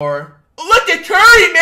Or look at Curry, man!